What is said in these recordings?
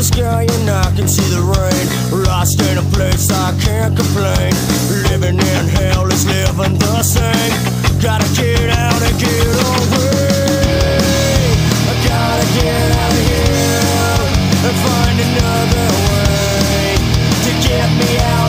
the sky and I can see the rain. Lost in a place I can't complain. Living in hell is living the same. Gotta get out and get away. I gotta get out of here And find another way To get me out.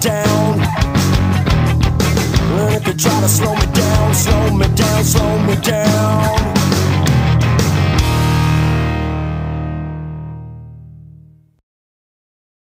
down. And if you try to slow me down, slow me down, slow me down.